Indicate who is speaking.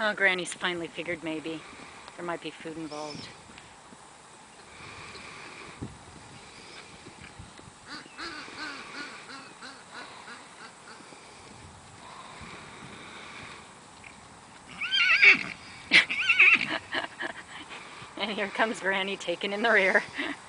Speaker 1: Oh, Granny's finally figured maybe there might be food involved. and here comes Granny taken in the rear.